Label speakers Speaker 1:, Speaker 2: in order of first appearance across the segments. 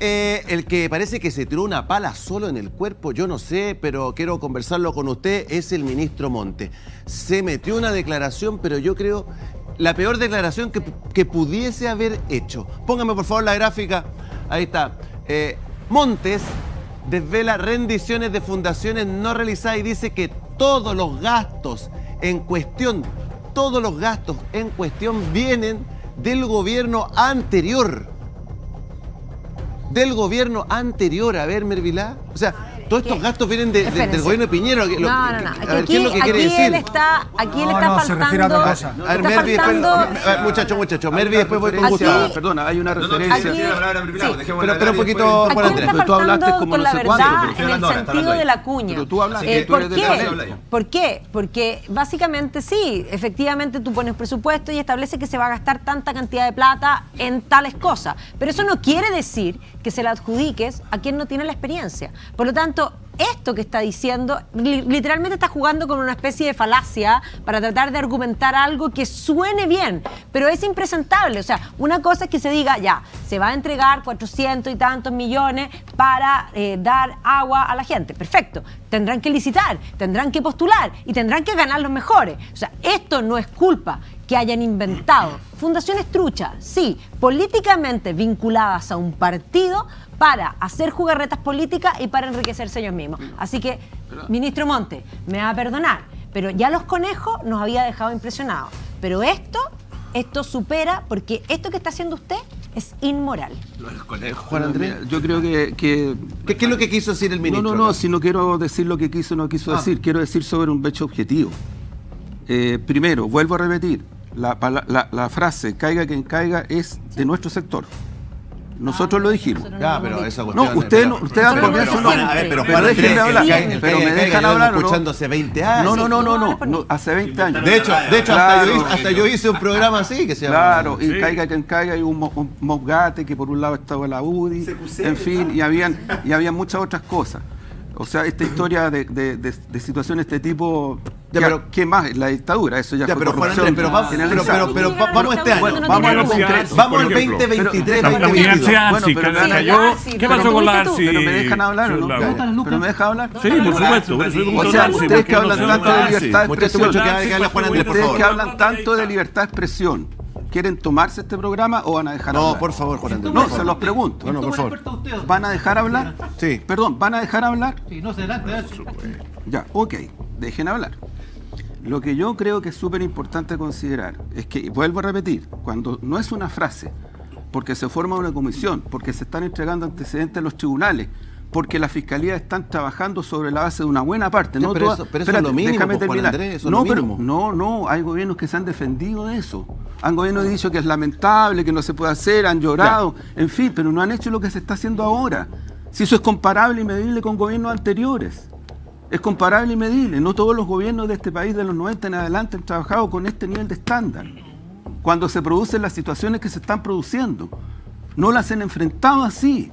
Speaker 1: Eh, el que parece que se tiró una pala solo en el cuerpo, yo no sé, pero quiero conversarlo con usted, es el ministro Monte. Se metió una declaración, pero yo creo la peor declaración que, que pudiese haber hecho. Póngame por favor la gráfica. Ahí está. Eh, Montes desvela rendiciones de fundaciones no realizadas y dice que todos los gastos en cuestión, todos los gastos en cuestión vienen del gobierno anterior. Del gobierno anterior. A ver, Mervilá. O sea, todos estos gastos vienen de- de- del gobierno de Piñero.
Speaker 2: No, no, no.
Speaker 1: A
Speaker 2: Aquí,
Speaker 1: ver, ¿qué es lo que quiere
Speaker 2: aquí
Speaker 1: decir?
Speaker 2: él está, aquí él
Speaker 3: No,
Speaker 2: está
Speaker 3: no, se refiere a
Speaker 2: faltando.
Speaker 3: otra cosa.
Speaker 1: A ver,
Speaker 2: está
Speaker 1: Mervi, después-
Speaker 2: faltando-
Speaker 1: a ver, muchacho, muchacho, Mervi, después voy con Gustavo.
Speaker 4: Perdona, hay una
Speaker 5: No, no,
Speaker 4: referencia.
Speaker 1: Pero- un poquito-
Speaker 2: está
Speaker 4: pero tú hablaste
Speaker 2: faltando
Speaker 4: como
Speaker 2: con
Speaker 4: no
Speaker 2: la
Speaker 4: sé cuánto,
Speaker 2: en el sentido de la cuña.
Speaker 4: Pero tú hablaste,
Speaker 2: Eh, ¿Por
Speaker 4: eres de
Speaker 2: qué? ¿Por qué? Porque básicamente sí, efectivamente tú pones presupuesto y establece que se va a gastar tanta cantidad de plata en tales cosas. Pero eso no quiere decir que se la adjudiques a quien no tiene la experiencia. Por lo tanto, esto que está diciendo, li- literalmente está jugando con una especie de falacia para tratar de argumentar algo que suene bien, pero es impresentable. O sea, una cosa es que se diga, ya, se va a entregar 400 y tantos millones para eh, dar agua a la gente. Perfecto. Tendrán que licitar, tendrán que postular y tendrán que ganar los mejores. O sea, esto no es culpa que hayan inventado fundaciones truchas, sí, políticamente vinculadas a un partido para hacer jugarretas políticas y para enriquecerse ellos mismos. Así que, ministro Monte, me va a perdonar, pero ya los conejos nos había dejado impresionados. Pero esto, esto supera, porque esto que está haciendo usted es inmoral.
Speaker 1: Juan Andrés.
Speaker 4: Yo creo que, que-
Speaker 1: ¿Qué, qué es lo que quiso decir el ministro?
Speaker 4: No, no, no, si no quiero decir lo que quiso o no quiso
Speaker 1: Ah.
Speaker 4: decir, quiero decir sobre un hecho objetivo. Eh, primero, vuelvo a repetir, la, la- la frase caiga quien caiga es de nuestro sector. Nosotros lo dijimos.
Speaker 1: Ya, pero esa cuestión.
Speaker 4: No, usted no-
Speaker 1: pero-
Speaker 4: usted al
Speaker 1: pero-
Speaker 4: comienzo
Speaker 1: pero,
Speaker 4: no.
Speaker 1: Juan, a ver, pero
Speaker 4: Pero
Speaker 1: Juan
Speaker 4: déjenme
Speaker 1: Andrés,
Speaker 4: hablar. Pero me
Speaker 1: caiga,
Speaker 4: dejan hablar,
Speaker 1: vengo
Speaker 4: ¿o no?
Speaker 1: escuchando hace 20 años.
Speaker 4: No, no, no, no, no, no, hace 20 años.
Speaker 1: De hecho, de hecho hasta, yo hice, hasta yo hice un programa así que se llama.
Speaker 4: Claro, y caiga quien caiga, y un, un mosgate que por un lado estaba la UDI, en fin, y habían, y había muchas otras cosas. O sea, esta historia de, de, de, de situaciones de este tipo,
Speaker 1: Ya,
Speaker 4: ¿qué,
Speaker 1: pero-
Speaker 4: qué más? La dictadura, eso ya,
Speaker 1: Ya,
Speaker 4: fue
Speaker 1: pero
Speaker 4: corrupción
Speaker 1: Andrés, pero, pero, pero, pero vamos a este año.
Speaker 4: Bueno, vamos a lo concreto.
Speaker 1: Vamos al
Speaker 6: por ejemplo.
Speaker 1: 2023,
Speaker 4: Pero-
Speaker 6: La, la
Speaker 1: 2022.
Speaker 6: universidad
Speaker 4: Bueno, pero
Speaker 6: ¿Qué
Speaker 2: pero
Speaker 6: pasó con la. ARSI?
Speaker 4: Pero me dejan hablar, ¿o no? Pero me dejan hablar.
Speaker 6: Sí, por supuesto,
Speaker 4: O sea, ustedes
Speaker 6: ¿por qué
Speaker 4: que hablan
Speaker 6: no
Speaker 4: tanto de libertad de expresión, ustedes que hablan tanto de libertad de expresión, ¿quieren tomarse este programa o van a dejar
Speaker 1: No,
Speaker 4: hablar?
Speaker 1: por favor, Juan Andrés.
Speaker 4: No,
Speaker 1: por
Speaker 4: se
Speaker 1: favor.
Speaker 4: los pregunto.
Speaker 1: No, no, por favor.
Speaker 4: ¿Van a dejar hablar?
Speaker 1: Sí.
Speaker 4: Perdón, ¿van a dejar hablar?
Speaker 3: Sí, no se adelante,
Speaker 4: Ya, ok, dejen hablar. Lo que yo creo que es súper importante considerar es que, vuelvo a repetir, cuando no es una frase, porque se forma una comisión, porque se están entregando antecedentes a los tribunales, porque la fiscalía están trabajando sobre la base de una buena parte. No
Speaker 1: pero
Speaker 4: toda-
Speaker 1: eso- pero eso es lo mínimo,
Speaker 4: déjame
Speaker 1: pues,
Speaker 4: terminar.
Speaker 1: Andrés, eso es
Speaker 4: no,
Speaker 1: lo
Speaker 4: pero-
Speaker 1: mínimo.
Speaker 4: no, no, hay gobiernos que se han defendido de eso. Han gobiernos que han dicho que es lamentable, que no se puede hacer, han llorado, en fin, pero no han hecho lo que se está haciendo ahora. Si eso es comparable y medible con gobiernos anteriores. Es comparable y medible. No todos los gobiernos de este país de los 90 en adelante han trabajado con este nivel de estándar. Cuando se producen las situaciones que se están produciendo. No las han enfrentado así.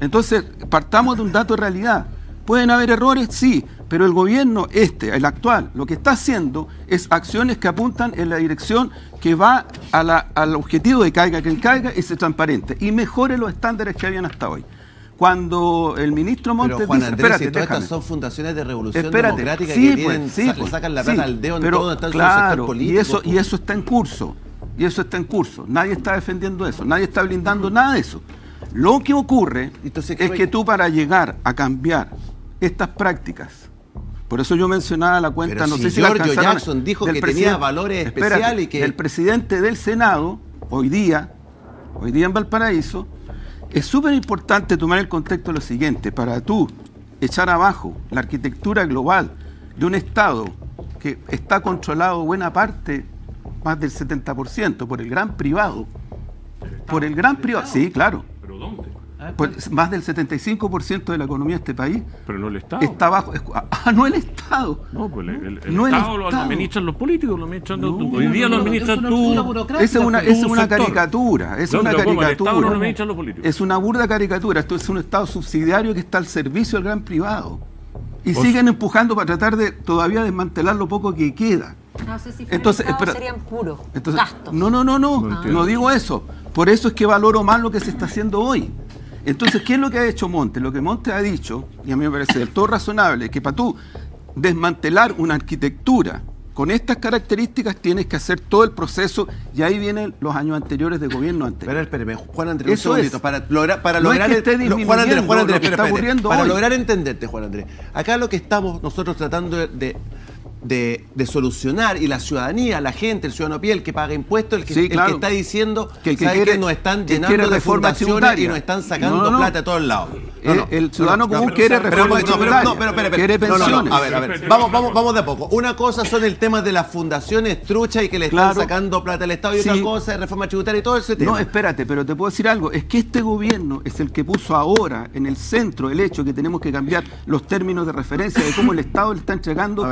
Speaker 4: Entonces, partamos de un dato de realidad. ¿Pueden haber errores? Sí, pero el gobierno este, el actual, lo que está haciendo es acciones que apuntan en la dirección que va al objetivo de caiga quien caiga y se transparente y mejore los estándares que habían hasta hoy. Cuando el ministro Montes
Speaker 1: Pero Juan
Speaker 4: dice,
Speaker 1: Andrés,
Speaker 4: espérate,
Speaker 1: si todas estas son fundaciones de revolución
Speaker 4: Espérate,
Speaker 1: democrática
Speaker 4: sí,
Speaker 1: que
Speaker 4: pues,
Speaker 1: tienen,
Speaker 4: sí,
Speaker 1: sa- le
Speaker 4: pues,
Speaker 1: sacan la
Speaker 4: sí,
Speaker 1: plata al dedo en
Speaker 4: pero,
Speaker 1: todo, está
Speaker 4: claro,
Speaker 1: político.
Speaker 4: Y eso, y
Speaker 1: pues.
Speaker 4: eso está en curso. Y eso está en curso. Nadie está defendiendo eso. Nadie está blindando nada de eso. Lo que ocurre
Speaker 1: Entonces, ¿qué
Speaker 4: es que tú para llegar a cambiar estas prácticas, por eso yo mencionaba la cuenta,
Speaker 1: Pero
Speaker 4: no
Speaker 1: si
Speaker 4: sé si la alcanzaron,
Speaker 1: Jackson dijo que tenía valores
Speaker 4: Espérate,
Speaker 1: especiales y que-
Speaker 4: El presidente del Senado, hoy día, hoy día en Valparaíso, es súper importante tomar el contexto de lo siguiente, para tú echar abajo la arquitectura global de un Estado que está controlado buena parte, más del 70%, por el gran privado. Por el gran privado, sí, claro.
Speaker 6: ¿Pero dónde?
Speaker 4: Pues más del 75% de la economía de este país
Speaker 6: Pero no el Estado.
Speaker 4: está bajo. Ah, no el Estado.
Speaker 6: No, pues el, el- el
Speaker 4: No el
Speaker 6: Estado lo administran los políticos, lo administran
Speaker 4: No,
Speaker 6: tú. Hoy día lo
Speaker 3: no, no
Speaker 6: tú.
Speaker 3: es una burocracia.
Speaker 4: Esa es una, es una caricatura, es
Speaker 6: No,
Speaker 4: una
Speaker 6: pero ¿cómo? El Estado no lo
Speaker 4: caricatura.
Speaker 6: administran los políticos.
Speaker 4: Es una burda caricatura. Esto es un Estado subsidiario que está al servicio del gran privado. Y
Speaker 6: O
Speaker 4: siguen empujando para tratar de todavía desmantelar lo poco que queda.
Speaker 2: No sé si fuera
Speaker 4: Entonces, espera.
Speaker 2: serían puros
Speaker 4: Entonces,
Speaker 2: gastos.
Speaker 4: no, no, no, no,
Speaker 6: No
Speaker 4: digo eso. Por eso es que valoro más lo que se está haciendo hoy. Entonces, ¿qué es lo que ha hecho Monte? Lo que Monte ha dicho, y a mí me parece del todo razonable, que para tú desmantelar una arquitectura con estas características tienes que hacer todo el proceso y ahí vienen los años anteriores de gobierno anterior.
Speaker 1: Espera, espérame, Juan Andrés, un
Speaker 4: Eso
Speaker 1: segundito,
Speaker 4: es.
Speaker 1: para lograr, para
Speaker 4: No es
Speaker 1: lograr
Speaker 4: que esté
Speaker 1: lo- Juan Andrés, Juan Andrés, espérate. para
Speaker 4: hoy.
Speaker 1: lograr entenderte, Juan Andrés. Acá lo que estamos nosotros tratando de, de- de- de solucionar y la ciudadanía, la gente, el ciudadano a pie, el que paga impuestos, el que,
Speaker 4: Sí,
Speaker 1: el que
Speaker 4: claro.
Speaker 1: está diciendo
Speaker 4: Que el que
Speaker 1: ¿sabe
Speaker 4: quiere-
Speaker 1: nos están llenando de fundaciones y nos están sacando
Speaker 4: No, no.
Speaker 1: plata de todos lados.
Speaker 4: El- el ciudadano común quiere
Speaker 1: pero,
Speaker 4: reforma
Speaker 1: pero, no, pero,
Speaker 4: tributaria,
Speaker 1: no, pero, espera, espera.
Speaker 4: quiere
Speaker 1: No, no, no,
Speaker 4: pensiones.
Speaker 1: a ver, a ver. Vamos, vamos, vamos de a poco. Una cosa son el tema de las fundaciones truchas y que le están
Speaker 4: Claro.
Speaker 1: sacando plata al Estado y otra cosa es reforma tributaria y todo ese tema.
Speaker 4: No, espérate, pero te puedo decir algo. Es que este gobierno es el que puso ahora en el centro el hecho que tenemos que cambiar los términos de referencia de cómo el Estado le está entregando
Speaker 1: A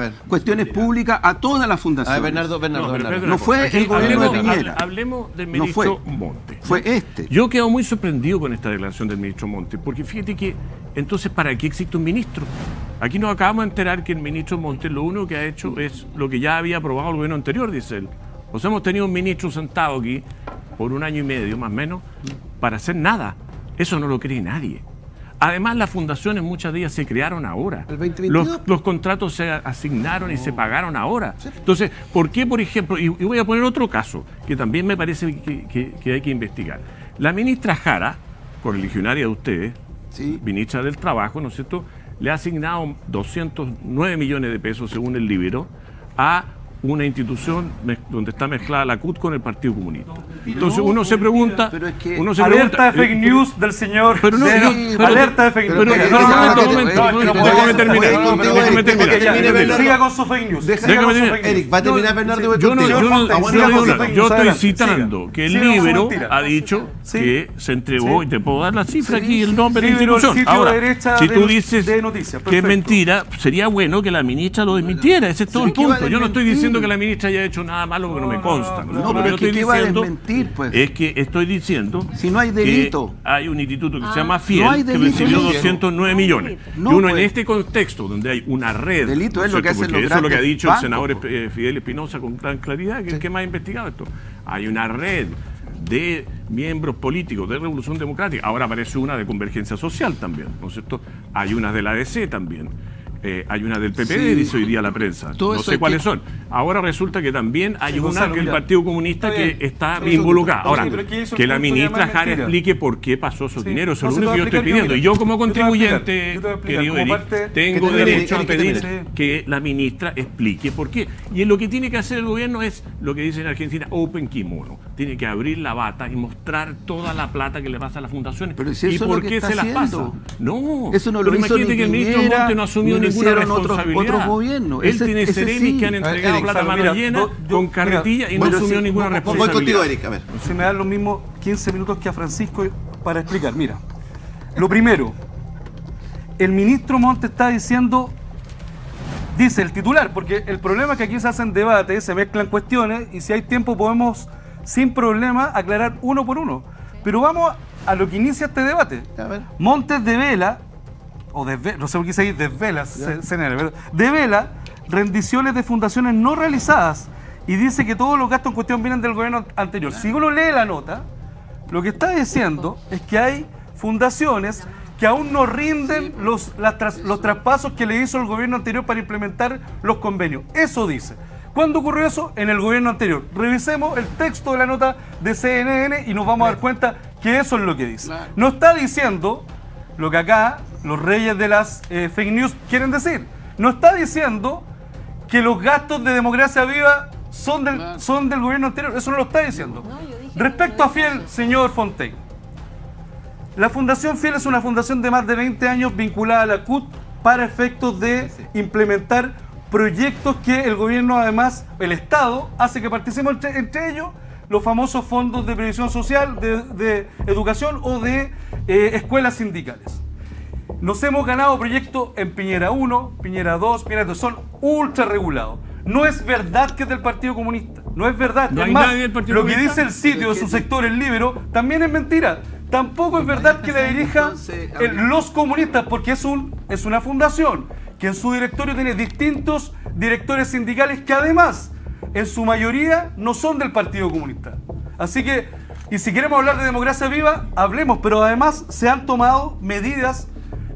Speaker 4: cuestiones públicas a todas las
Speaker 1: a
Speaker 4: fundaciones.
Speaker 1: ver, Bernardo, Bernardo,
Speaker 6: No,
Speaker 1: Bernardo.
Speaker 4: No fue el gobierno de
Speaker 6: hablemos,
Speaker 4: Piñera.
Speaker 6: hable- hablemos del
Speaker 4: No
Speaker 6: ministro
Speaker 4: fue.
Speaker 6: Monte.
Speaker 4: Fue este.
Speaker 6: Yo quedo muy sorprendido con esta declaración del ministro Monte, porque fíjate que entonces, ¿para qué existe un ministro? Aquí nos acabamos de enterar que el ministro Monte lo único que ha hecho es lo que ya había aprobado el gobierno anterior, dice él. O sea, hemos tenido un ministro sentado aquí por un año y medio, más o menos, para hacer nada. Eso no lo cree nadie. Además, las fundaciones, muchas de ellas se crearon ahora.
Speaker 1: El 2022.
Speaker 6: Los, los contratos se asignaron y se pagaron ahora. Entonces, ¿por qué, por ejemplo, y, y voy a poner otro caso que también me parece que, que- que hay que investigar? La ministra Jara, correligionaria de ustedes,
Speaker 4: Sí.
Speaker 6: ministra del Trabajo, ¿no es cierto?, le ha asignado 209 millones de pesos, según el libro, a una institución donde está mezclada la CUT con el Partido Comunista. Entonces uno se pregunta,
Speaker 4: Pero es que-
Speaker 6: uno se
Speaker 3: Alerta de fake
Speaker 6: eh,
Speaker 3: news del señor.
Speaker 6: pero no, yo- pero-
Speaker 3: alerta de fake
Speaker 6: pero-
Speaker 3: news.
Speaker 6: pero-
Speaker 3: No,
Speaker 6: momento, momento, momento, déjame terminar.
Speaker 3: Siga con su fake news.
Speaker 6: Déjame terminar.
Speaker 1: Eric, va a terminar Bernardo
Speaker 6: Yo no, yo estoy citando que el libro ha dicho que se entregó, y te puedo dar la cifra aquí, el nombre de la institución. Ahora, si
Speaker 3: de
Speaker 6: tú dices que es mentira, sería bueno que la ministra lo desmintiera, ese es todo el
Speaker 4: ¿qué va a
Speaker 6: punto. Yo no estoy
Speaker 4: desmentir?
Speaker 6: Diciendo que la ministra haya hecho nada malo porque no, me consta.
Speaker 3: no,
Speaker 6: ¿no?
Speaker 3: no,
Speaker 6: Lo
Speaker 4: pero
Speaker 6: que
Speaker 4: es que
Speaker 6: estoy
Speaker 4: ¿qué va a
Speaker 6: diciendo
Speaker 4: desmentir, pues?
Speaker 6: es que estoy diciendo
Speaker 4: Si no hay
Speaker 6: que
Speaker 4: delito.
Speaker 6: hay un instituto que se llama
Speaker 4: No
Speaker 6: FIEL que recibió
Speaker 4: no.
Speaker 6: 209 millones.
Speaker 4: No,
Speaker 6: y uno
Speaker 4: pues.
Speaker 6: en este contexto donde hay una red.
Speaker 4: Delito
Speaker 6: ¿no
Speaker 4: es lo que los
Speaker 6: Eso es lo que ha dicho el senador
Speaker 4: pues.
Speaker 6: eh, Fidel Espinosa con gran claridad, que es el que más ha investigado esto. Hay una red de miembros políticos de Revolución Democrática. Ahora aparece una de Convergencia Social también, ¿no es cierto? Hay una de la ADC también. Eh, hay una del PPD,
Speaker 4: Sí.
Speaker 6: dice hoy día la prensa.
Speaker 4: Todo
Speaker 6: no sé cuáles
Speaker 4: que-
Speaker 6: son. Ahora resulta que también hay
Speaker 3: Sí,
Speaker 6: una
Speaker 3: Gonzalo,
Speaker 6: que el
Speaker 3: mira.
Speaker 6: Partido Comunista
Speaker 3: Está
Speaker 6: que está involucrada. Ahora,
Speaker 3: que
Speaker 6: la ministra Jara
Speaker 3: mentira.
Speaker 6: explique por qué pasó esos
Speaker 3: Sí.
Speaker 6: dineros. Eso
Speaker 3: No,
Speaker 6: es lo único que yo
Speaker 3: a
Speaker 6: estoy pidiendo. Y
Speaker 3: mira.
Speaker 6: yo como
Speaker 3: Yo a
Speaker 6: contribuyente,
Speaker 3: yo
Speaker 6: querido
Speaker 3: como
Speaker 6: Eric,
Speaker 3: parte-
Speaker 6: tengo
Speaker 1: te
Speaker 6: derecho a pedir
Speaker 1: que te
Speaker 3: termine.
Speaker 6: que la ministra explique por qué. Y lo que tiene que hacer el gobierno es lo que dicen en Argentina, open kimono. Tiene que abrir la bata y mostrar toda la plata que le pasa a las fundaciones.
Speaker 4: Pero si
Speaker 6: ¿Y
Speaker 4: eso
Speaker 6: por qué se las pasa? No.
Speaker 4: Eso no lo
Speaker 6: imagínate
Speaker 4: ni
Speaker 6: que el ministro Monte no asumió
Speaker 4: ni hicieron otros-
Speaker 6: responsabilidad.
Speaker 4: otros gobiernos.
Speaker 6: Él
Speaker 4: Ese-
Speaker 6: tiene
Speaker 4: ese
Speaker 6: seremis
Speaker 4: sí.
Speaker 6: que han entregado
Speaker 1: Eric,
Speaker 6: plata a mano
Speaker 3: mira,
Speaker 6: llena
Speaker 3: yo-
Speaker 6: con carretilla y no asumió
Speaker 3: sí,
Speaker 6: ninguna
Speaker 3: voy- voy
Speaker 1: Voy
Speaker 6: responsabilidad.
Speaker 1: contigo, Eric, a ver.
Speaker 3: Si me dan los mismos 15 minutos que a Francisco para explicar. Mira, lo primero, el ministro Monte está diciendo, dice el titular, porque el problema es que aquí se hacen debates, se mezclan cuestiones y si hay tiempo podemos sin problema aclarar uno por uno. Pero vamos a lo que inicia este debate.
Speaker 1: A ver.
Speaker 3: Montes de vela, o desve- no sé por qué se dice desvela, ¿verdad? devela rendiciones de fundaciones no realizadas y dice que todos los gastos en cuestión vienen del gobierno anterior. Si uno lee la nota, lo que está diciendo es que hay fundaciones que aún no rinden los, las tras- los traspasos que le hizo el gobierno anterior para implementar los convenios. Eso dice. ¿Cuándo ocurrió eso? En el gobierno anterior. Revisemos el texto de la nota de CNN y nos vamos a dar cuenta que eso es lo que dice. No está diciendo lo que acá los reyes de las eh, fake news quieren decir. No está diciendo que los gastos de democracia viva son del, son del gobierno anterior. Eso no lo está diciendo. Respecto a Fiel, señor Fontaine, la Fundación Fiel es una fundación de más de 20 años vinculada a la CUT para efectos de implementar proyectos que el gobierno, además, el Estado, hace que participemos entre, entre ellos los famosos fondos de previsión social, de, de educación o de eh, escuelas sindicales. Nos hemos ganado proyectos en Piñera 1, Piñera 2, Piñera 2, son ultra regulados. No es verdad que es del Partido Comunista, no es verdad.
Speaker 6: ¿No
Speaker 3: Es
Speaker 6: hay
Speaker 3: más,
Speaker 6: nadie del Partido
Speaker 3: lo que
Speaker 6: Comunista?
Speaker 3: dice el sitio de su sector, el Libero, también es mentira. Tampoco es verdad que la dirija
Speaker 4: Entonces,
Speaker 3: el- los comunistas, porque es, un, es una fundación que en su directorio tiene distintos directores sindicales que además, en su mayoría, no son del Partido Comunista. Así que Y si queremos hablar de democracia viva, hablemos, pero además se han tomado medidas.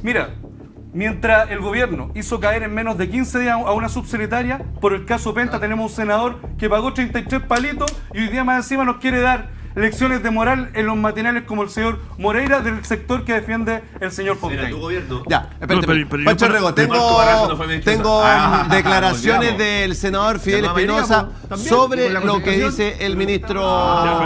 Speaker 3: Mira, mientras el gobierno hizo caer en menos de 15 días a una subsecretaria, por el caso Penta tenemos un senador que pagó 33 palitos y hoy día más encima nos quiere dar lecciones de moral en los matinales como el señor Moreira del sector que defiende el señor Fontaine.
Speaker 1: Ya, espérate,
Speaker 6: No, pero- pero yo
Speaker 1: Pancho Rego, tengo,
Speaker 5: no Ah,
Speaker 1: declaraciones del senador Fidel Espinosa sobre lo que dice el ministro
Speaker 6: Ya,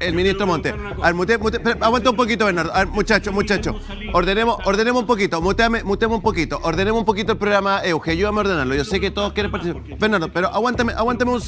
Speaker 1: el
Speaker 6: yo
Speaker 1: ministro
Speaker 6: quiero
Speaker 1: Monte.
Speaker 6: preguntar una
Speaker 1: A
Speaker 6: cosa.
Speaker 1: ver, mute- aguanta un poquito, Bernardo. A ver, muchacho, muchacho. Ordenemos, ordenemos un poquito, muteame, mutemos un poquito. Ordenemos un poquito el programa, Euge, ayúdame a ordenarlo. Yo sé que todos quieren participar. Bernardo, pero aguántame, aguántame un...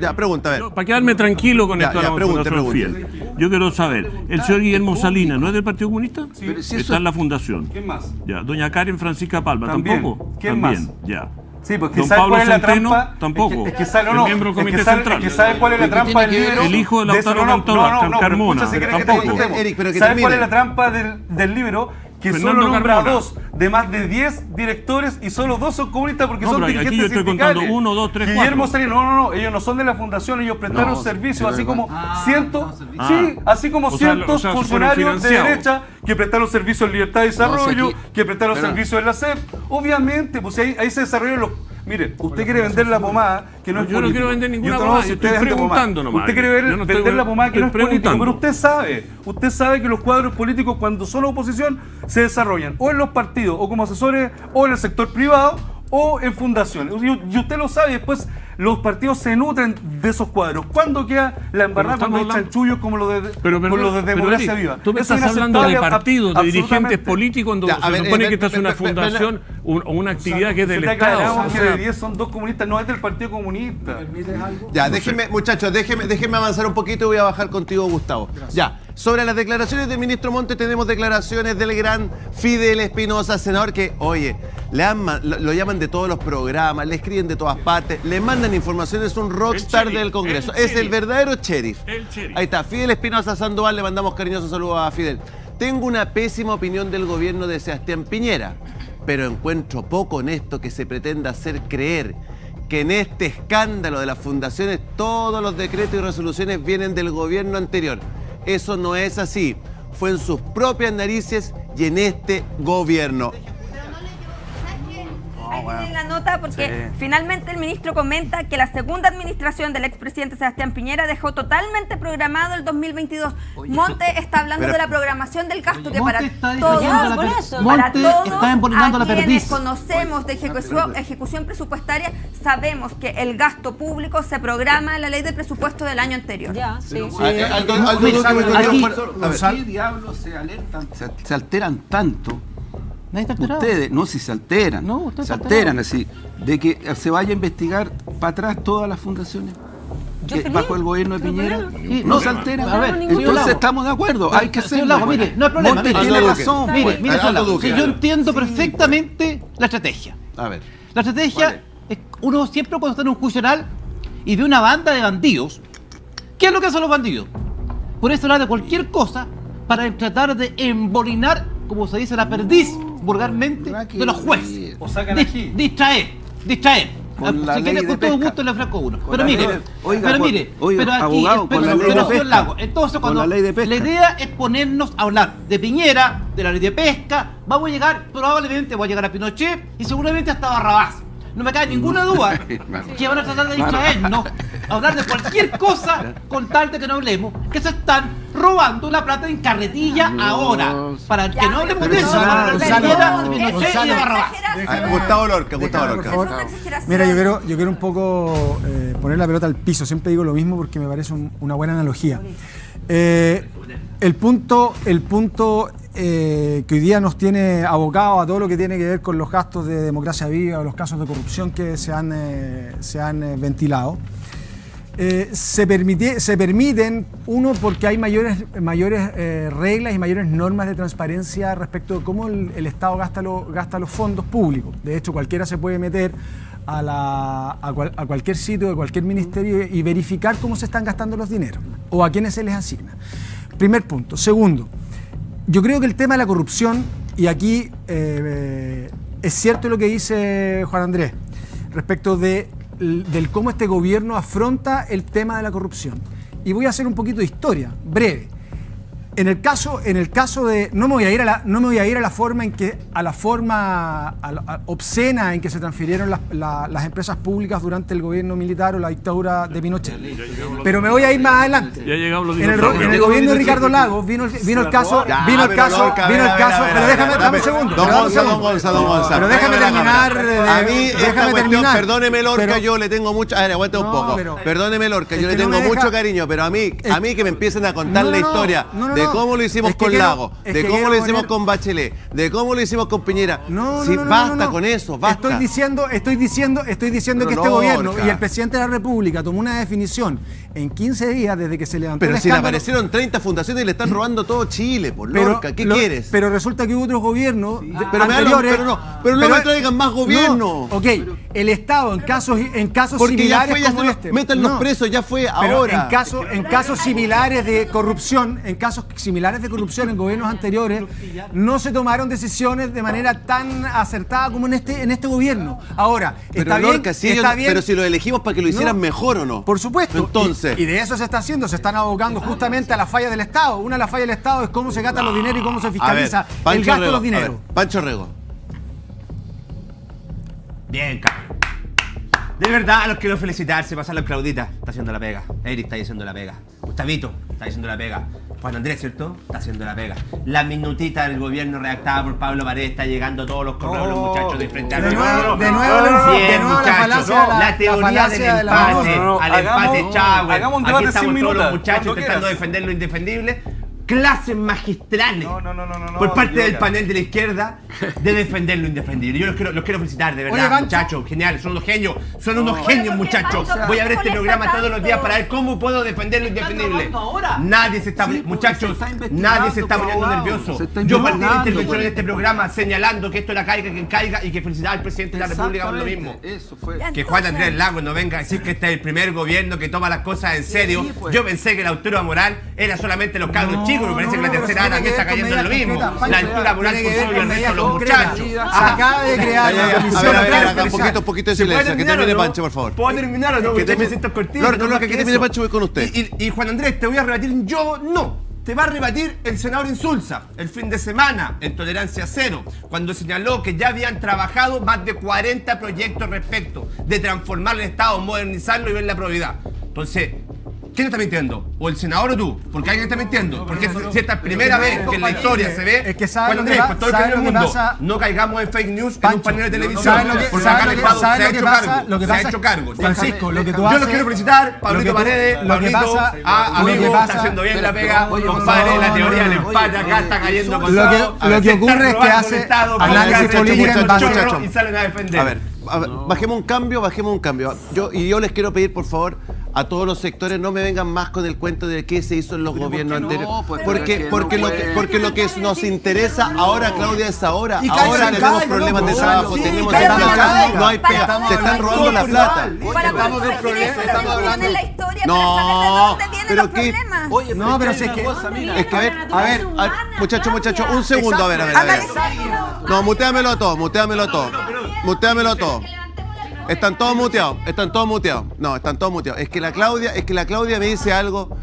Speaker 1: Ya, pregunta, a ver.
Speaker 6: Para quedarme tranquilo con
Speaker 1: Ya,
Speaker 6: esto
Speaker 1: ya, pregunte.
Speaker 6: Fiel. Yo quiero saber, ¿el señor Guillermo Salinas no es del Partido Comunista?
Speaker 4: Pero si
Speaker 6: Está en la fundación.
Speaker 3: ¿Quién más?
Speaker 6: Ya, doña Karen Francisca Palma,
Speaker 3: También.
Speaker 6: tampoco.
Speaker 3: ¿Quién
Speaker 6: También,
Speaker 3: más?
Speaker 6: ya.
Speaker 3: Sí, porque
Speaker 6: Don
Speaker 3: ¿sabe
Speaker 6: Pablo
Speaker 3: cuál es la
Speaker 6: Centeno,
Speaker 3: trampa?
Speaker 6: tampoco.
Speaker 3: Es que, es que sabe, no,
Speaker 6: El miembro del
Speaker 3: es que
Speaker 6: Comité
Speaker 3: sabe-
Speaker 6: Central.
Speaker 3: es que sabe cuál es la
Speaker 4: ¿Qué
Speaker 3: trampa del libro.
Speaker 6: El hijo de Lautaro
Speaker 3: no, no, no, no,
Speaker 6: Carmona, tampoco.
Speaker 1: Eric, pero que
Speaker 3: ¿Sabe cuál es la trampa del, del libro? Que
Speaker 6: Fernando
Speaker 3: solo nombra a
Speaker 6: Carmona.
Speaker 3: dos de más de 10 directores y solo dos son comunistas porque
Speaker 6: No,
Speaker 3: son
Speaker 6: pero aquí
Speaker 3: dirigentes
Speaker 6: yo estoy
Speaker 3: sindicales.
Speaker 6: contando uno, dos, tres,
Speaker 3: Guillermo
Speaker 6: cuatro.
Speaker 3: No, no, no, ellos no son de la fundación, ellos prestaron
Speaker 4: No,
Speaker 3: servicio,
Speaker 4: sí,
Speaker 3: así
Speaker 4: verdad.
Speaker 3: como cientos,
Speaker 6: Ah.
Speaker 3: sí, así como
Speaker 6: O sea,
Speaker 3: cientos
Speaker 6: o sea, fueron
Speaker 3: funcionarios de derecha que prestaron servicio en libertad y desarrollo,
Speaker 4: aquí-
Speaker 3: que prestaron
Speaker 4: Verdad.
Speaker 3: servicio en la SEP. Obviamente, pues ahí, ahí se desarrollaron los. Mire, usted quiere vender la pomada, que no es
Speaker 6: Yo no
Speaker 3: político.
Speaker 6: quiero vender ninguna
Speaker 3: Yo no,
Speaker 6: pomada,
Speaker 3: si
Speaker 6: yo
Speaker 3: usted
Speaker 6: estoy preguntando nomás.
Speaker 3: Usted quiere ver-
Speaker 6: Yo no estoy-
Speaker 3: vender la pomada que no es político, pero usted sabe, usted sabe que los cuadros políticos cuando son oposición se desarrollan o en los partidos o como asesores o en el sector privado o en fundaciones. Y y usted lo sabe, después los partidos se nutren de esos cuadros. ¿Cuándo queda la embarrada cuando hay chanchullos como lo de,
Speaker 6: Pero,
Speaker 3: como
Speaker 6: perdón,
Speaker 3: los de
Speaker 6: pero,
Speaker 3: democracia
Speaker 6: Eric,
Speaker 3: viva?
Speaker 6: Tú me
Speaker 3: Eso es
Speaker 6: estás hablando de partidos, de dirigentes políticos, cuando
Speaker 1: Ya,
Speaker 6: se
Speaker 1: ver,
Speaker 6: supone
Speaker 1: eh,
Speaker 6: que esta es una fundación un- o una actividad que es del Estado. o
Speaker 3: que de 10 son dos comunistas, no es del Partido Comunista.
Speaker 1: Ya, déjenme, muchachos, déjenme, déjenme avanzar un poquito y voy a bajar contigo, Gustavo. Ya, sobre las declaraciones del ministro Monte tenemos declaraciones del gran Fidel Espinosa, senador, que, oye, le lo, lo llaman de todos los programas, le escriben de todas partes, le mandan información, es un rockstar
Speaker 6: sheriff,
Speaker 1: del Congreso,
Speaker 6: el
Speaker 1: es el verdadero sheriff.
Speaker 6: El sheriff.
Speaker 1: Ahí está, Fidel Espinosa Sandoval, le mandamos cariñosos saludos a Fidel. Tengo una pésima opinión del gobierno de Sebastián Piñera, pero encuentro poco honesto que se pretenda hacer creer que en este escándalo de las fundaciones todos los decretos y resoluciones vienen del gobierno anterior. Eso no es así. Fue en sus propias narices y en este gobierno.
Speaker 7: La nota porque finalmente el ministro comenta que la segunda administración del expresidente Sebastián Piñera dejó totalmente programado el 2022. Monte está hablando
Speaker 1: Pero-
Speaker 7: de la programación del gasto que para
Speaker 8: está
Speaker 7: todos,
Speaker 2: la
Speaker 8: está
Speaker 7: a
Speaker 8: la
Speaker 7: quienes conocemos de ejecución, ejecución presupuestaria, sabemos que el gasto público se programa en la ley de presupuesto del año anterior.
Speaker 2: Ya, sí.
Speaker 8: Aquí-
Speaker 1: por-.
Speaker 4: ¿Por qué diablos se alertan, se, se alteran tanto?
Speaker 8: Nadie está alterado.
Speaker 4: Ustedes, no, si se alteran,
Speaker 8: No,
Speaker 4: se alteran
Speaker 8: alterado.
Speaker 4: así, de que se vaya a investigar para atrás todas las fundaciones. Que bajo el gobierno de Piñera
Speaker 2: problema.
Speaker 4: no se alteran.
Speaker 8: A ver,
Speaker 4: entonces estamos de acuerdo, hay que hacerlo.
Speaker 8: Lago, mire, no hay problema.
Speaker 4: Monte
Speaker 8: mire,
Speaker 4: tiene
Speaker 1: Aldo Duque.
Speaker 4: razón.
Speaker 8: Mire,
Speaker 4: pues.
Speaker 8: mire,
Speaker 1: Duque,
Speaker 8: yo entiendo perfectamente la estrategia.
Speaker 1: A ver.
Speaker 8: La estrategia
Speaker 1: Vale.
Speaker 8: es uno siempre cuando está en un juicio oral y ve una banda de bandidos. ¿Qué es lo que hacen los bandidos? Por eso hablar de cualquier cosa para tratar de embolinar, como se dice, la perdiz vulgarmente de los jueces.
Speaker 3: O sacan aquí.
Speaker 8: distraer, distraer.
Speaker 4: Con la
Speaker 8: si quiere,
Speaker 4: ley de
Speaker 8: con todo gusto le ofrezco uno. Pero mire,
Speaker 4: ley de- Oiga,
Speaker 8: pero mire,
Speaker 4: oiga,
Speaker 8: pero aquí,
Speaker 4: abogado,
Speaker 8: pero,
Speaker 4: con la ley
Speaker 8: pero,
Speaker 4: de pesca.
Speaker 8: Lago, entonces
Speaker 4: Con
Speaker 8: cuando
Speaker 4: la ley de pesca.
Speaker 8: idea es ponernos a hablar de Piñera, de la ley de pesca, vamos a llegar, probablemente voy a llegar a Pinochet y seguramente hasta Barrabás. No me cabe ninguna duda. Que van a tratar de distraernos, hablar de cualquier cosa con tal de que no hablemos, que se están robando la plata en carretilla ahora. Para que no hablemos de eso, para
Speaker 1: Gustavo Lorca, Gustavo Lorca.
Speaker 9: Mira, yo quiero, yo quiero un poco eh, poner la pelota al piso. Siempre digo lo mismo porque me parece un- una buena analogía. Eh, el punto, el punto eh, que hoy día nos tiene abocados a todo lo que tiene que ver con los gastos de democracia viva o los casos de corrupción que se han, eh, se han eh, ventilado. Se, permite- se permiten, uno, porque hay mayores, mayores reglas y mayores normas de transparencia respecto de cómo el, el Estado gasta, lo- gasta los fondos públicos. De hecho, cualquiera se puede meter a, la- a cual- a cualquier sitio de cualquier ministerio y verificar cómo se están gastando los dineros o a quiénes se les asigna. Primer punto. Segundo, yo creo que el tema de la corrupción, y aquí eh, es cierto lo que dice Juan Andrés, respecto de, del cómo este gobierno afronta el tema de la corrupción. y voy a hacer un poquito de historia, breve. En el caso, en el caso de. No me voy a ir a la, no me voy a ir a la forma en que. a la forma a la- a- obscena en que se transfirieron las, la- las empresas públicas durante el gobierno militar o la dictadura de Pinochet. Pero me voy a ir más adelante.
Speaker 6: Ya llegaron los
Speaker 9: En el,
Speaker 6: dinosaurios.
Speaker 9: en el gobierno de Ricardo Lagos vino el, vino el caso, vino el
Speaker 1: pero
Speaker 9: caso, vino el caso, pero déjame, dame un segundo.
Speaker 1: Don
Speaker 9: pero déjame terminar.
Speaker 1: A
Speaker 9: eh,
Speaker 1: mí,
Speaker 9: déjame terminar.
Speaker 1: perdóneme Lorca, yo le tengo mucho. A ver, aguanta un poco. perdóneme Lorca, yo le tengo mucho cariño, pero a mí, a mí que me empiecen a contar la historia de cómo lo hicimos
Speaker 9: Es que
Speaker 1: con
Speaker 9: quiero-
Speaker 1: Lago, de cómo lo hicimos
Speaker 9: poner-
Speaker 1: con Bachelet, de cómo lo hicimos con Piñera.
Speaker 9: No,
Speaker 1: Sí,
Speaker 9: no, no, no,
Speaker 1: basta
Speaker 9: no, no.
Speaker 1: con eso, basta.
Speaker 9: Estoy diciendo, estoy diciendo, estoy diciendo
Speaker 1: Pero
Speaker 9: que este gobierno y el presidente de la República tomó una definición en 15 días desde que se levantó
Speaker 1: Pero
Speaker 9: el
Speaker 1: si le aparecieron 30 fundaciones y le están robando todo Chile, por
Speaker 9: Pero-
Speaker 1: Lorca, ¿qué
Speaker 9: lo-
Speaker 1: quieres?
Speaker 9: Pero resulta que hubo otros gobiernos de-
Speaker 1: Pero me da lo-
Speaker 9: anteriores.
Speaker 1: pero no, pero no me traigan más gobierno.
Speaker 9: No, ok, el Estado en casos en casos
Speaker 1: Porque ya
Speaker 9: similares
Speaker 1: fue, ya
Speaker 9: como este.
Speaker 1: métanlos
Speaker 9: No.
Speaker 1: presos, ya fue
Speaker 9: Pero
Speaker 1: ahora.
Speaker 9: En, caso- en casos similares de corrupción, en casos similares de corrupción en gobiernos anteriores, no se tomaron decisiones de manera tan acertada como en este, en este gobierno. Ahora,
Speaker 1: Pero
Speaker 9: está bien,
Speaker 1: Lorca, si
Speaker 9: está
Speaker 1: ellos-
Speaker 9: bien-
Speaker 1: pero si lo elegimos para que lo hicieran
Speaker 9: No.
Speaker 1: mejor o no.
Speaker 9: Por supuesto.
Speaker 1: Entonces.
Speaker 9: Y, y de eso se está haciendo, se están abocando justamente a la falla del Estado. Una de las fallas del Estado es cómo se gastan los dineros y cómo se
Speaker 1: ver,
Speaker 9: fiscaliza el gasto de los dineros.
Speaker 1: ver, Pancho Rego.
Speaker 5: Bien, Carlos. De verdad, los quiero felicitar. Se pasaron Claudita. Está haciendo la pega. Eric está haciendo la pega. Gustavito está haciendo la pega. Juan Andrés, ¿cierto? Está haciendo la pega. La minutita del gobierno redactada por Pablo Paredes está llegando todos los correos de los muchachos de frente a
Speaker 9: De nuevo- de nuevo la-
Speaker 5: Bien,
Speaker 9: de nuevo la falacia la-
Speaker 5: teoría del
Speaker 9: de la-
Speaker 5: empate.
Speaker 3: No, no, no,
Speaker 5: Al
Speaker 3: hagamos-
Speaker 5: empate Chávez.
Speaker 3: hagamos un
Speaker 5: Aquí
Speaker 3: debate
Speaker 5: estamos
Speaker 3: sin
Speaker 5: todos los muchachos intentando defender lo indefendible. Clases magistrales
Speaker 3: No, no, no, no, no,
Speaker 5: por parte
Speaker 3: yo
Speaker 5: del
Speaker 3: ya.
Speaker 5: panel de la izquierda de defender lo indefendible. Yo los quiero, los quiero felicitar, de verdad,
Speaker 9: Oye,
Speaker 5: muchachos. Genial, son unos genios. Son unos genios,
Speaker 7: ¿por qué,
Speaker 5: muchachos. Voy a ver
Speaker 7: ¿Por
Speaker 5: este programa todos los días para ver cómo puedo defender lo indefendible. Nadie se está,
Speaker 4: Sí,
Speaker 5: muchachos,
Speaker 4: se está investigando
Speaker 5: nadie se está poniendo nervioso.
Speaker 4: Está
Speaker 5: Yo partí
Speaker 4: investigando,
Speaker 5: intervención en este programa señalando que esto la caiga quien caiga y que felicitar al presidente de la República por lo mismo.
Speaker 4: Eso fue.
Speaker 5: Que Juan Andrés Lago no venga a decir que este es el primer gobierno que toma las cosas en serio.
Speaker 4: sí, pues.
Speaker 5: Yo pensé que la altura moral era solamente los cabros
Speaker 9: No,
Speaker 5: chicos, me parece
Speaker 9: no,
Speaker 5: que la
Speaker 9: pero
Speaker 5: tercera edad
Speaker 9: que
Speaker 5: está cayendo en lo mismo. La altura por el
Speaker 9: con
Speaker 5: resto de los muchachos.
Speaker 9: Acaba de crear
Speaker 1: Ya, ya,
Speaker 9: una
Speaker 1: ya. A
Speaker 9: comisión
Speaker 1: a ver, un poquito, un poquito de silencio. Que termine Pancho, por favor.
Speaker 5: ¿Puedo terminar o no?
Speaker 1: Que
Speaker 5: esto es cortito, no más
Speaker 1: que termine. Pancho, voy con usted.
Speaker 5: Y Juan Andrés, te voy a rebatir yo, no. Te va a rebatir el senador Insulza el fin de semana en Tolerancia Cero, cuando señaló que ya habían trabajado más de 40 proyectos respecto de transformar el Estado, modernizarlo y ver la probidad. Entonces, ¿quién está mintiendo? ¿O el senador o tú? Porque alguien está mintiendo. Porque si esta es la primera vez que en la historia se ve.
Speaker 9: es que ¿sabe
Speaker 5: Juan
Speaker 9: lo que
Speaker 5: todo el mundo,
Speaker 9: pasa?
Speaker 5: no caigamos en fake news en un panel de televisión.
Speaker 9: ¿sabe lo que-
Speaker 5: porque acá el Estado se
Speaker 9: lo
Speaker 5: ha
Speaker 9: que
Speaker 5: hecho
Speaker 9: pasa?
Speaker 5: cargo.
Speaker 9: Lo que
Speaker 5: Se ha hecho cargo.
Speaker 9: Francisco, lo que tú
Speaker 5: Yo
Speaker 9: haces-
Speaker 5: los quiero felicitar, Pablito Paredes,
Speaker 9: lo que
Speaker 5: Pablito,
Speaker 9: pasa-
Speaker 5: a
Speaker 9: lo que
Speaker 5: amigo, está haciendo bien la pega, compadre, la teoría del empate acá está cayendo con todo.
Speaker 9: lo que ocurre es que hace análisis político en base-
Speaker 5: chorro y salen a defender.
Speaker 1: A ver, a ver, bajemos un cambio, bajemos un cambio. Yo, y yo les quiero pedir, por favor, a todos los sectores, no me vengan más con el cuento de qué se hizo en los gobiernos
Speaker 4: no?
Speaker 1: anteriores.
Speaker 4: Pues,
Speaker 1: porque porque,
Speaker 4: no
Speaker 1: lo que, porque lo que nos interesa ahora, Claudia, es ahora.
Speaker 5: Y
Speaker 1: ahora tenemos problemas de trabajo,
Speaker 5: sí,
Speaker 1: tenemos no hay
Speaker 7: Para
Speaker 1: pega, se están robando la plata.
Speaker 9: Estamos del problema, estamos hablando-
Speaker 1: No,
Speaker 7: para saber de dónde vienen
Speaker 1: pero
Speaker 7: los
Speaker 1: qué-.
Speaker 4: Oye,
Speaker 9: No, pero si es que-
Speaker 4: cosa, mira.
Speaker 1: Es que a ver, a ver, a ver, muchachos, muchachos, un segundo, a ver, a ver, a ver. No, muteamelo todo, muteamelo todo. Muteamelo todo. Están todos muteados, están todos muteados. No, están todos muteados. Es que la Claudia, es que la Claudia me dice algo.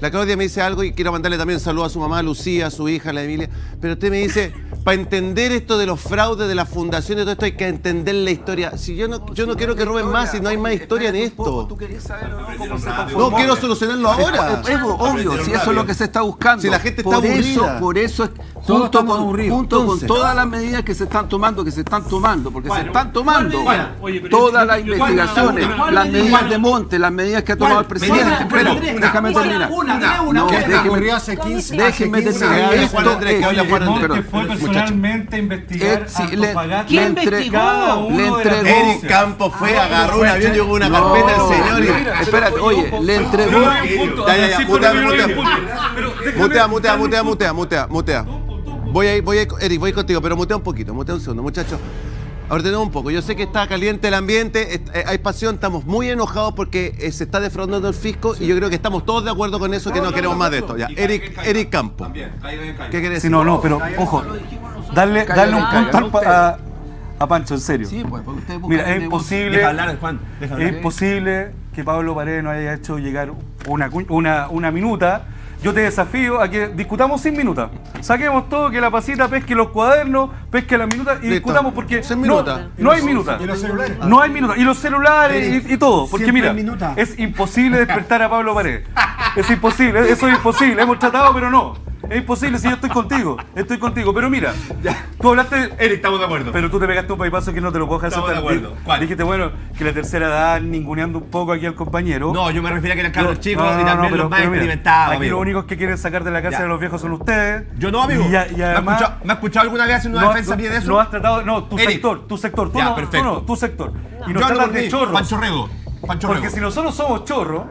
Speaker 1: La Claudia me dice algo y quiero mandarle también un saludo a su mamá, Lucía, a su hija, la Emilia. Pero usted me dice, para entender esto de los fraudes de las fundaciones, todo esto hay que entender la historia. Si yo no, yo no quiero que roben más, si no hay más historia en esto.
Speaker 4: ¿Tú querías saber o no
Speaker 1: quiero solucionarlo ahora.
Speaker 4: Es obvio, si eso es lo que se está buscando.
Speaker 1: Si la gente está
Speaker 4: por eso, por eso junto, con, junto con todas las medidas que se están tomando, que se están tomando, porque se están tomando todas las investigaciones,
Speaker 3: ¿cuál-
Speaker 4: las medidas de monte, las medidas que ha tomado el presidente.
Speaker 5: Medida-
Speaker 4: Espera,
Speaker 5: una,
Speaker 4: déjame
Speaker 8: una,
Speaker 4: terminar.
Speaker 8: Una, una, una,
Speaker 4: No, déjeme-
Speaker 9: ocurrió hace 15
Speaker 4: déjeme
Speaker 9: hace 15
Speaker 4: terminar. Esto
Speaker 1: que
Speaker 3: fue personalmente a investigar
Speaker 4: Eh,
Speaker 3: Antofagasta.
Speaker 4: ¿Quién investigó?
Speaker 3: uno
Speaker 4: Le entregó-.
Speaker 1: Eric Campos fue, agarró un avión, llegó una
Speaker 4: No,
Speaker 1: carpeta el señor y.
Speaker 4: espérate, oye, le entregó.
Speaker 1: Mutea, mutea. Mutea, mutea, mutea, mutea, mutea, mutea. Voy a ir, voy a ir, Eric, voy contigo, pero mutea un poquito, mutea un segundo, muchachos. Ordenemos un poco. Yo sé que está caliente el ambiente, eh, hay pasión, estamos muy enojados porque eh, se está defraudando el fisco y yo creo que estamos todos de acuerdo con eso, que no, queremos más de esto. Ya, Eric, Eric Campo. ¿Qué querés
Speaker 3: Sí,
Speaker 1: decir?
Speaker 3: no, no, pero ojo, darle, darle un
Speaker 4: caigan
Speaker 3: punto al pa-
Speaker 4: ustedes.
Speaker 3: a, a Pancho, en serio.
Speaker 4: Sí, pues, porque ustedes buscan
Speaker 3: Mira, es imposible,
Speaker 5: Deja hablar, Juan. Deja
Speaker 3: es imposible que Pablo Paredes nos haya hecho llegar una, una, una minuta. Yo te desafío a que discutamos sin minuta. Saquemos todo, que la pasita pesque los cuadernos, pesque las minutas y
Speaker 1: Listo.
Speaker 3: discutamos porque
Speaker 1: Sin
Speaker 3: no,
Speaker 1: minuta.
Speaker 3: no hay minuta.
Speaker 9: ¿Y los celulares?
Speaker 3: No hay minuta. Y los celulares y, y todo. Porque
Speaker 9: Siempre
Speaker 3: mira, es imposible despertar a Pablo Paredes. Es imposible, eso es imposible. Hemos tratado, pero no. Es imposible si yo estoy contigo. Estoy contigo. Pero mira, tú hablaste.
Speaker 5: Eric, estamos de acuerdo.
Speaker 3: Pero tú te pegaste un bypasso que no te lo puedo dejar
Speaker 5: Estamos de acuerdo. ¿Cuál?
Speaker 3: Dijiste, bueno, que la tercera edad ninguneando un poco aquí al compañero.
Speaker 5: No, yo me refería a que eran cabros chicos
Speaker 3: no, no,
Speaker 5: y
Speaker 3: no,
Speaker 5: también
Speaker 3: pero-
Speaker 5: los más
Speaker 3: pero mira,
Speaker 5: experimentados.
Speaker 3: Aquí
Speaker 5: amigo.
Speaker 3: los únicos que quieren sacar de la cárcel
Speaker 5: Ya.
Speaker 3: a los viejos son ustedes.
Speaker 5: Yo no, amigo.
Speaker 3: Y, ya- y
Speaker 5: ¿Me, ha
Speaker 3: además.
Speaker 5: escuchado, me ha escuchado alguna vez haciendo una
Speaker 3: no,
Speaker 5: defensa mía de eso?
Speaker 3: No has tratado. No, tu
Speaker 5: Eric.
Speaker 3: sector, tu sector. Tú
Speaker 5: Ya,
Speaker 3: no,
Speaker 5: perfecto.
Speaker 3: tú no, tu sector. Y nos
Speaker 5: Yo
Speaker 3: tratas de
Speaker 5: mí,
Speaker 3: chorros.
Speaker 5: Pancho Rego. Pancho
Speaker 3: Porque
Speaker 5: Rego.
Speaker 3: si nosotros somos chorros,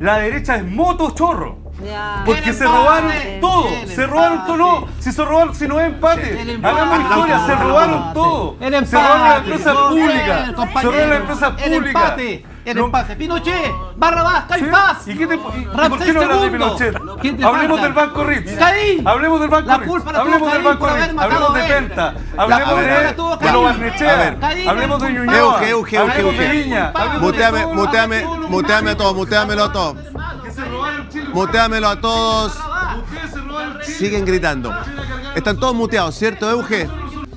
Speaker 3: la derecha es moto chorro.
Speaker 2: Ya.
Speaker 3: Porque se
Speaker 8: empate,
Speaker 3: robaron todo, se robaron
Speaker 8: empate.
Speaker 3: todo, no, si se robaron, si no es empate, hagamos historia, se robaron todo,
Speaker 8: El
Speaker 3: se robaron las empresas públicas, se robaron las empresas
Speaker 8: El
Speaker 3: públicas.
Speaker 8: empate. El
Speaker 3: No-
Speaker 8: empate. Pinochet, Barrabás. Caifás.
Speaker 3: ¿Y qué te, y- y por
Speaker 8: Ramsés te
Speaker 3: Hablemos del Banco Ritz. Hablemos del Banco Ritz. Hablemos del Banco Ritz. Hablemos de. Penta. Hablemos de, de lo Barnechea. Hablemos de Ñuñoa.
Speaker 1: Euge, Euge, Euge,
Speaker 3: Hablemos de. Viña. Hablemos de
Speaker 1: Muteame,
Speaker 3: todo lo-
Speaker 1: muteame,
Speaker 3: todo
Speaker 1: muteame todos, muteamelo a Muteamelo a todos. Siguen gritando. Están todos muteados, ¿cierto, Euge?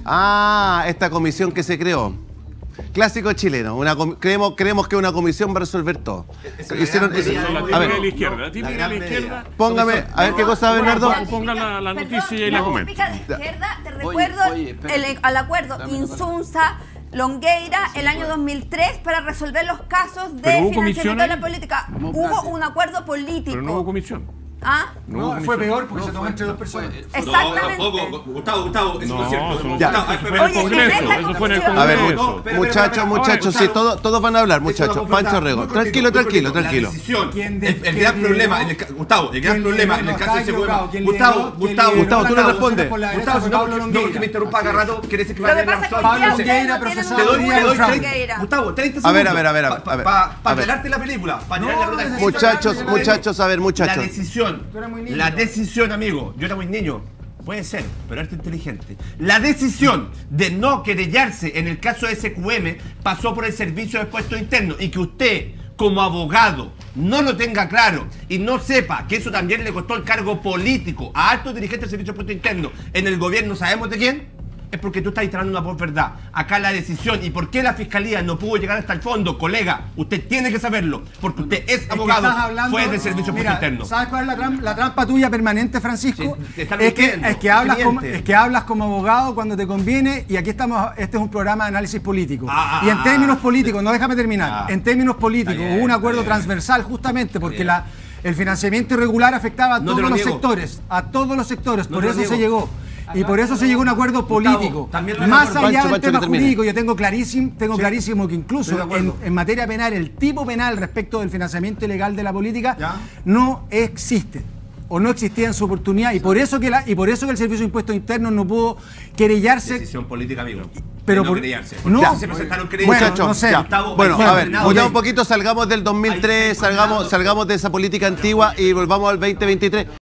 Speaker 1: Ah, esta comisión que se creó. Clásico chileno. Una creemos, creemos que una comisión va a resolver todo. Hicieron-
Speaker 6: es la
Speaker 1: a
Speaker 6: típica de la izquierda. La típica de la izquierda.
Speaker 1: póngame, a ver qué cosa, Bernardo.
Speaker 6: Ponga- la, la
Speaker 7: Perdón,
Speaker 6: noticia y la
Speaker 7: la
Speaker 6: comenta.
Speaker 7: típica de izquierda, te recuerdo
Speaker 4: oye, espera.
Speaker 7: el- al acuerdo
Speaker 4: Dame la
Speaker 7: Insunza. Longueira, el año 2003, para resolver los casos de financiamiento de la política.
Speaker 4: No,
Speaker 7: Hubo un acuerdo político.
Speaker 6: Pero no hubo comisión.
Speaker 7: ¿Ah?
Speaker 6: No,
Speaker 9: fue peor porque se tomó entre dos personas.
Speaker 7: Exactamente.
Speaker 5: Gustavo, Gustavo, eso es cierto.
Speaker 6: eso no-
Speaker 5: Gustavo,
Speaker 6: eso fue en el
Speaker 7: Oye,
Speaker 6: Congreso. fue
Speaker 1: A ver, muchachos, muchachos, sí, todos, todos van a hablar, muchachos. Pancho. Rego. Tranquilo, tranquilo, tranquilo.
Speaker 5: Decisión,
Speaker 9: ¿Quién de-
Speaker 5: el, gran problema, en el ca- Gustavo, el gran
Speaker 9: ¿Quién
Speaker 5: problema en el
Speaker 9: No,
Speaker 5: caso de ese huevo.
Speaker 9: ¿Quién
Speaker 5: Gustavo, Gustavo,
Speaker 1: Gustavo, tú no respondes.
Speaker 5: Gustavo, si
Speaker 9: fue
Speaker 5: no, que me interrumpa cada rato, quiere decir que va a tener razón.
Speaker 9: Pablo Longueira, procesado
Speaker 5: Te doy,
Speaker 7: ningún
Speaker 5: te doy
Speaker 7: Longueira.
Speaker 5: 30, Gustavo, 30
Speaker 1: A ver,
Speaker 5: segundos.
Speaker 1: a ver, a ver, a ver,
Speaker 5: Pa-
Speaker 1: a ver.
Speaker 5: pa-
Speaker 1: A
Speaker 5: Para
Speaker 1: ver.
Speaker 5: pelarte la película, para la
Speaker 1: Muchachos, muchachos, a ver,
Speaker 5: La
Speaker 1: muchachos.
Speaker 5: Decisión,
Speaker 9: Tú eres muy niño.
Speaker 5: la decisión, amigo, yo era muy niño, puede ser, pero eres inteligente. La decisión de no querellarse en el caso de SQM pasó por el Servicio de Puestos Internos y que usted, como abogado, no lo tenga claro y no sepa que eso también le costó el cargo político a altos dirigentes del Servicio de Puestos Internos en el gobierno, ¿sabemos de quién? Es porque tú estás instalando una posverdad. Acá la decisión y por qué la fiscalía no pudo llegar hasta el fondo, colega, usted tiene que saberlo, porque usted es
Speaker 9: Es
Speaker 5: abogado,
Speaker 9: hablando-
Speaker 5: fue del servicio
Speaker 9: Mira,
Speaker 5: interno.
Speaker 9: ¿Sabes cuál es la, tram- la trampa tuya permanente, Francisco?
Speaker 5: Sí,
Speaker 9: es, que, es, que hablas como, es que hablas como abogado cuando te conviene y aquí estamos, este es un programa de análisis político.
Speaker 5: Ah, ah,
Speaker 9: y en
Speaker 5: ah,
Speaker 9: términos políticos, no déjame terminar,
Speaker 5: Ah.
Speaker 9: en términos políticos hubo un acuerdo transversal justamente porque la, el financiamiento irregular afectaba a
Speaker 5: No
Speaker 9: todos
Speaker 5: lo
Speaker 9: los
Speaker 5: niego.
Speaker 9: sectores, a todos los sectores,
Speaker 5: No
Speaker 9: por
Speaker 5: lo
Speaker 9: eso se llegó. Y por eso se llegó a un acuerdo político. Más allá
Speaker 1: Pancho,
Speaker 9: del
Speaker 1: Pancho,
Speaker 9: tema jurídico, yo tengo clarísimo, tengo
Speaker 5: Sí.
Speaker 9: clarísimo que incluso en, en materia penal, el tipo penal respecto del financiamiento ilegal de la política
Speaker 5: Ya.
Speaker 9: no existe o no existía en su oportunidad y por eso que la, y por eso que el Servicio de Impuestos Internos no pudo querellarse
Speaker 5: Decisión política, amigo.
Speaker 9: Pero
Speaker 5: De
Speaker 9: por-
Speaker 5: no querellarse.
Speaker 9: no.
Speaker 5: Se presentaron.
Speaker 9: Bueno,
Speaker 1: Muchachos,
Speaker 9: no sé.
Speaker 1: ya.
Speaker 5: Gustavo,
Speaker 1: bueno, a ver,
Speaker 5: Ok.
Speaker 1: un poquito, salgamos del 2003,
Speaker 5: Ahí está
Speaker 1: salgamos, salgamos de esa política antigua y volvamos al 2023.